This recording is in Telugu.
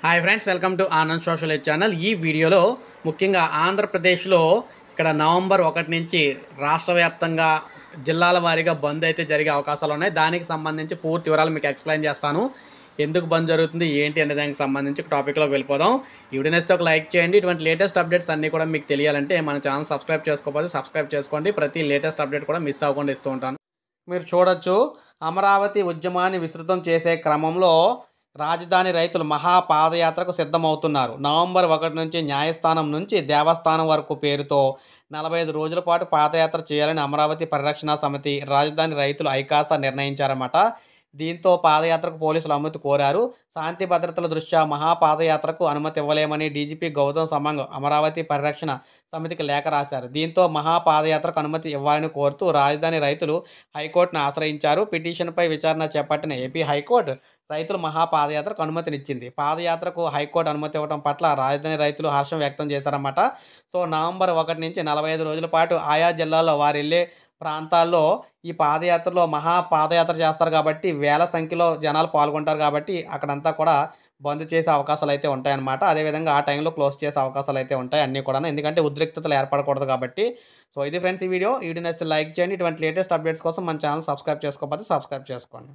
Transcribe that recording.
Hi friends welcome to Anand social aid channel ఈ వీడియోలో ముఖ్యంగా ఆంధ్రప్రదేశ్లో ఇక్కడ నవంబర్ ఒకటి నుంచి రాష్ట్ర వ్యాప్తంగా జిల్లాల వారీగా బంద్ అయితే జరిగే అవకాశాలు ఉన్నాయి. దానికి సంబంధించి పూర్తి వివరాలు మీకు ఎక్స్ప్లెయిన్ చేస్తాను. ఎందుకు బంద్ జరుగుతుంది ఏంటి అనే దానికి సంబంధించి టాపిక్లోకి వెళ్ళిపోదాం. ఈ ఒక లైక్ చేయండి. ఇటువంటి లేటెస్ట్ అప్డేట్స్ అన్నీ కూడా మీకు తెలియాలంటే మన ఛానల్ సబ్స్క్రైబ్ చేసుకోకపోతే సబ్స్క్రైబ్ చేసుకోండి. ప్రతి లేటెస్ట్ అప్డేట్ కూడా మిస్ అవ్వకుండా ఇస్తూ ఉంటాను. మీరు చూడొచ్చు అమరావతి ఉద్యమాన్ని విస్తృతం చేసే క్రమంలో రాజధాని రైతులు మహా పాదయాత్రకు సిద్ధమవుతున్నారు. నవంబర్ ఒకటి నుంచి న్యాయస్థానం నుంచి దేవస్థానం వరకు పేరుతో నలభై ఐదు రోజుల పాటు పాదయాత్ర చేయాలని అమరావతి పరిరక్షణ సమితి రాజధాని రైతులు ఐకాస నిర్ణయించారన్నమాట. దీంతో పాదయాత్రకు పోలీసులు అనుమతి కోరారు. శాంతి భద్రతల దృష్ట్యా మహాపాదయాత్రకు అనుమతి ఇవ్వలేమని డీజీపీ గౌతమ్ సమంగ్ అమరావతి పరిరక్షణ సమితికి లేఖ రాశారు. దీంతో మహాపాదయాత్రకు అనుమతి ఇవ్వాలని కోరుతూ రాజధాని రైతులు హైకోర్టును ఆశ్రయించారు. పిటిషన్పై విచారణ చేపట్టిన ఏపీ హైకోర్టు రైతులు మహాపాదయాత్రకు అనుమతినిచ్చింది. పాదయాత్రకు హైకోర్టు అనుమతి ఇవ్వడం పట్ల రాజధాని రైతులు హర్షం వ్యక్తం చేశారన్నమాట. సో నవంబర్ ఒకటి నుంచి నలభై ఐదు రోజుల పాటు ఆయా జిల్లాల్లో వారు వెళ్ళే ప్రాంతాల్లో ఈ పాదయాత్రలో మహా పాదయాత్ర చేస్తారు కాబట్టి వేల సంఖ్యలో జనాలు పాల్గొంటారు కాబట్టి అక్కడంతా కూడా బంద్ చేసే అవకాశాలు అయితే ఉంటాయన్నమాట. అదేవిధంగా ఆ టైంలో క్లోజ్ చేసే అవకాశాలు అయితే ఉంటాయి అన్నీ కూడా ఎందుకంటే ఉద్రిక్తతలు ఏర్పడకూడదు కాబట్టి. సో ఇది ఫ్రెండ్స్ ఈ వీడియో. ఈ వీడియో నచ్చితే లైక్ చేయండి. ఇటువంటి లేటెస్ట్ అప్డేట్స్ కోసం మన ఛానల్ సబ్స్క్రైబ్ చేసుకోకపోతే సబ్స్క్రైబ్ చేసుకోండి.